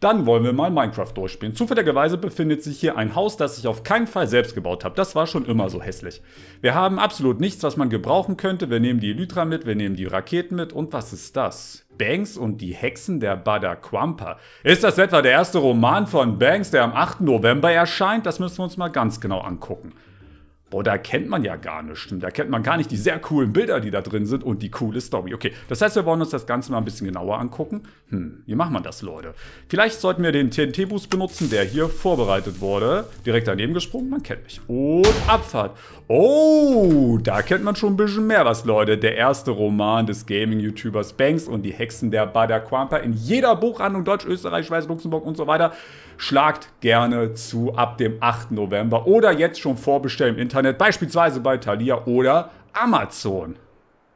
Dann wollen wir mal Minecraft durchspielen. Zufälligerweise befindet sich hier ein Haus, das ich auf keinen Fall selbst gebaut habe. Das war schon immer so hässlich. Wir haben absolut nichts, was man gebrauchen könnte. Wir nehmen die Elytra mit, wir nehmen die Raketen mit. Und was ist das? Banks und die Hexen der Badaquampa. Ist das etwa der erste Roman von Banks, der am 8. November erscheint? Das müssen wir uns mal ganz genau angucken. Boah, da kennt man ja gar nichts. Da kennt man gar nicht die sehr coolen Bilder, die da drin sind und die coole Story. Okay, das heißt, wir wollen uns das Ganze mal ein bisschen genauer angucken. Hm, wie macht man das, Leute? Vielleicht sollten wir den TNT-Boost benutzen, der hier vorbereitet wurde. Direkt daneben gesprungen, man kennt mich. Und Abfahrt. Oh, da kennt man schon ein bisschen mehr was, Leute. Der erste Roman des Gaming-YouTubers Banks und die Hexen der Badaquampa in jeder Buchhandlung Deutsch, Österreich, Schweiz, Luxemburg und so weiter. Schlagt gerne zu ab dem 8. November oder jetzt schon vorbestellen im Internet, beispielsweise bei Thalia oder Amazon.